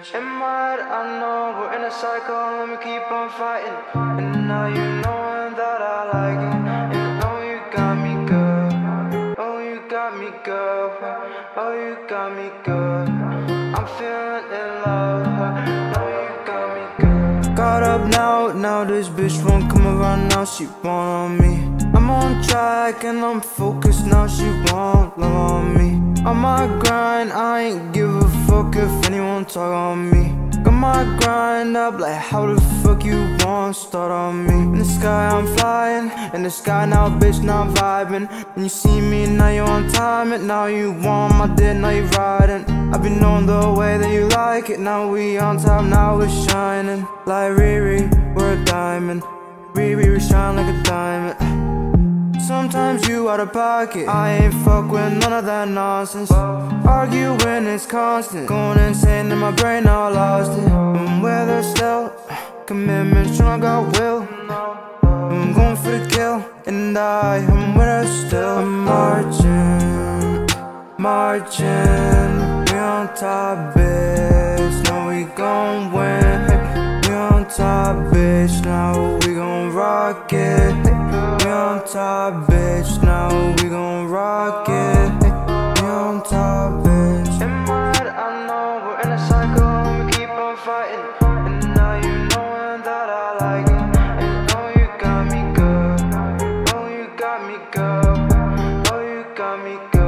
In my head, I know we're in a cycle, let me keep on fighting. And now you know that I like it. And oh, you got me good. Oh, you got me good. Oh, you got me good. I'm feeling in love. Oh, you got me good. Got up now, now this bitch won't come around now, she want me. I'm on track and I'm focused now, she won't love on me. On my grind, I ain't give a fuck if anyone talk on me. Got my grind up, like how the fuck you want start on me? In the sky, I'm flying. In the sky now, bitch, now I'm vibing. When you see me, now you on time it. Now you want my dick, now you riding. I've been knowing the way that you like it. Now we on top, now we're shining. Like Riri, we're a diamond. Riri, we shine like a diamond. Sometimes you out of pocket. I ain't fuck with none of that nonsense. Arguing is constant. Going insane in my brain, I lost it. I'm with still. Commitment, sure I got will. I'm going for the kill. And I am with still. I'm marching Marching. We on top, bitch. Now we gon' win. We on top, bitch. Now we gon' rock it top, bitch. Now we gon' rock it. We on top, bitch. In my head, I know we're in a cycle. and We keep on fighting. And now you know that I like it. And oh, you got me good. Oh, you got me good. Oh, you got me good.